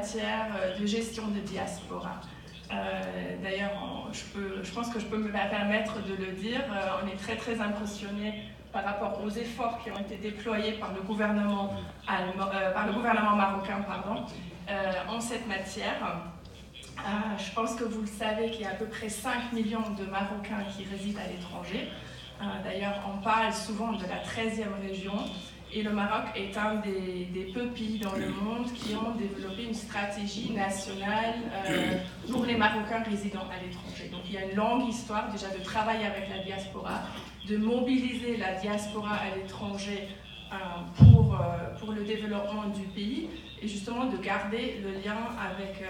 matière de gestion de diaspora. D'ailleurs, je, pense que je peux me permettre de le dire, on est très très impressionné par rapport aux efforts qui ont été déployés par le gouvernement, marocain pardon, en cette matière. Je pense que vous le savez qu'il y a à peu près 5 millions de Marocains qui résident à l'étranger. D'ailleurs, on parle souvent de la 13e région. Et le Maroc est un des, peu pays dans le monde qui ont développé une stratégie nationale euh, pour les Marocains résidant à l'étranger. Donc il y a une longue histoire déjà de travailler avec la diaspora, de mobiliser la diaspora à l'étranger euh, pour, euh, pour le développement du pays et justement de garder le lien avec,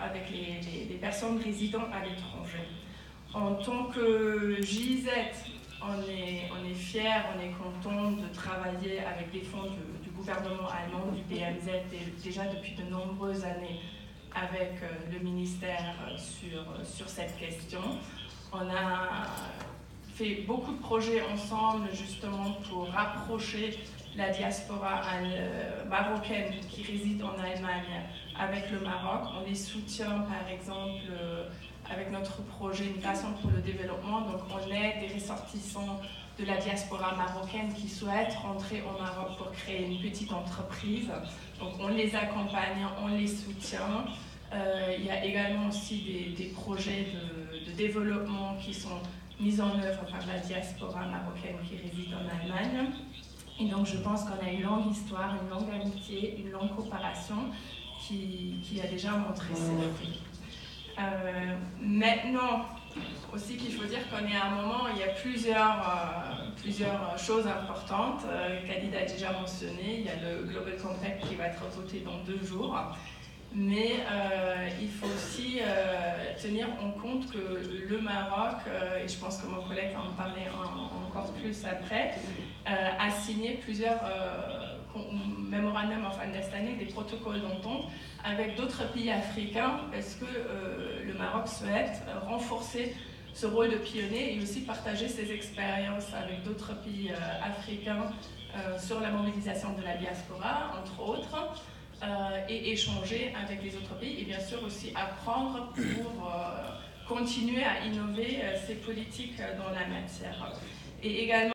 avec les, les, personnes résidant à l'étranger. En tant que GIZ, on est, on fiers, on est content de travailler avec des fonds du, gouvernement allemand, du BMZ, déjà depuis de nombreuses années avec le ministère sur, sur cette question. On a fait beaucoup de projets ensemble justement pour rapprocher la diaspora euh, marocaine qui réside en Allemagne avec le Maroc. On les soutient par exemple euh, avec notre projet Migration pour le développement. Donc on aide des ressortissants de la diaspora marocaine qui souhaitent rentrer au Maroc pour créer une petite entreprise. Donc on les accompagne, on les soutient. Euh, il y a également aussi des, projets de, développement qui sont mis en œuvre par la diaspora marocaine qui réside en Allemagne. Et donc je pense qu'on a une longue histoire, une longue amitié, une longue coopération qui, qui a déjà montré ses fruits. Euh, maintenant, aussi qu'il faut dire qu'on est à un moment où il y a plusieurs, euh, plusieurs choses importantes. Euh, Khalid a déjà mentionné, il y a le Global Compact qui va être voté dans deux jours. Mais euh, il faut aussi tenir en compte que le Maroc, et je pense que mon collègue va en parler encore plus après, a signé plusieurs memorandums of understanding, des protocoles d'entente avec d'autres pays africains parce que le Maroc souhaite renforcer ce rôle de pionnier et aussi partager ses expériences avec d'autres pays euh, africains euh, sur la mobilisation de la diaspora, entre autres, euh, et échanger avec les autres pays et bien sûr aussi apprendre pour continuer à innover ces politiques dans la matière. Et également